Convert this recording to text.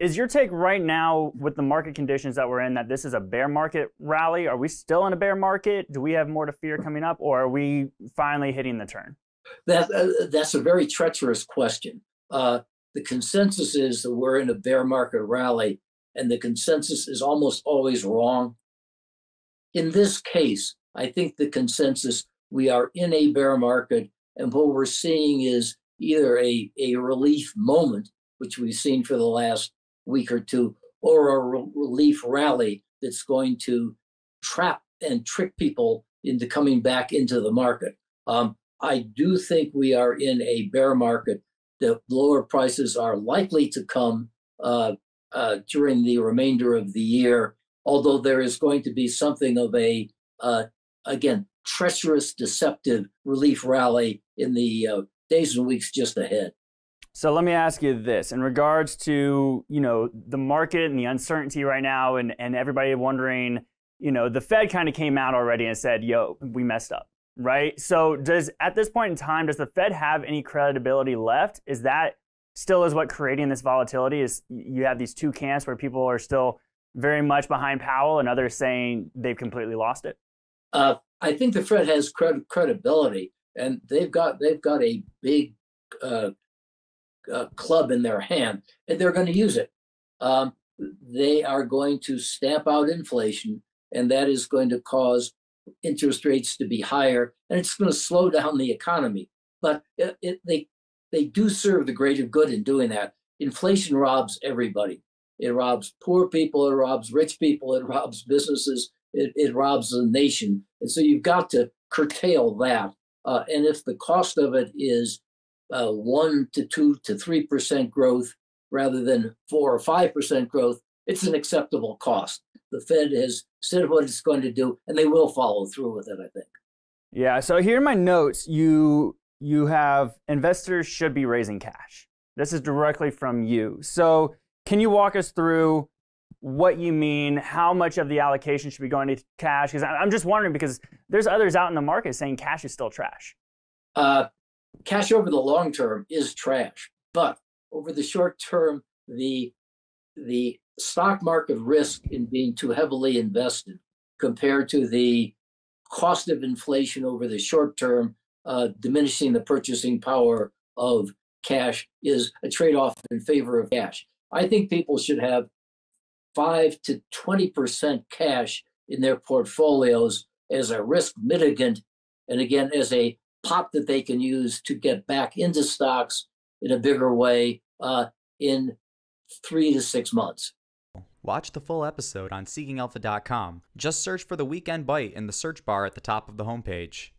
is your take right now with the market conditions that we're in that this is a bear market rally? Are we still in a bear market? Do we have more to fear coming up, or are we finally hitting the turn? That uh, that's a very treacherous question. Uh, the consensus is that we're in a bear market rally, and the consensus is almost always wrong. In this case, I think the consensus we are in a bear market, and what we're seeing is either a, a relief moment, which we've seen for the last week or two, or a re- relief rally that's going to trap and trick people into coming back into the market. Um, I do think we are in a bear market. The lower prices are likely to come uh, uh, during the remainder of the year, although there is going to be something of a, uh, again, treacherous, deceptive relief rally in the uh, days and weeks just ahead. So let me ask you this in regards to, you know, the market and the uncertainty right now and, and everybody wondering, you know, the Fed kind of came out already and said, yo, we messed up, right? So does at this point in time, does the Fed have any credibility left? Is that still is what creating this volatility is you have these two camps where people are still very much behind Powell and others saying they've completely lost it? Uh, I think the Fed has cred- credibility and they've got they've got a big uh, uh, club in their hand, and they're going to use it. Um, they are going to stamp out inflation, and that is going to cause interest rates to be higher, and it's going to slow down the economy. But it, it, they they do serve the greater good in doing that. Inflation robs everybody. It robs poor people. It robs rich people. It robs businesses. It, it robs the nation. And so you've got to curtail that. Uh, and if the cost of it is uh, one to two to three percent growth rather than four or five percent growth, it's an acceptable cost. The Fed has said what it's going to do, and they will follow through with it. I think. Yeah. So here in my notes, you you have investors should be raising cash. This is directly from you. So can you walk us through what you mean, how much of the allocation should be going to cash? Because I'm just wondering because there's others out in the market saying cash is still trash. Uh, cash over the long term is trash, but over the short term, the the stock market risk in being too heavily invested compared to the cost of inflation over the short term, uh, diminishing the purchasing power of cash is a trade off in favor of cash. I think people should have 5 to 20% cash in their portfolios as a risk mitigant and again as a pot that they can use to get back into stocks in a bigger way uh, in three to six months. Watch the full episode on seekingalpha.com. Just search for the weekend bite in the search bar at the top of the homepage.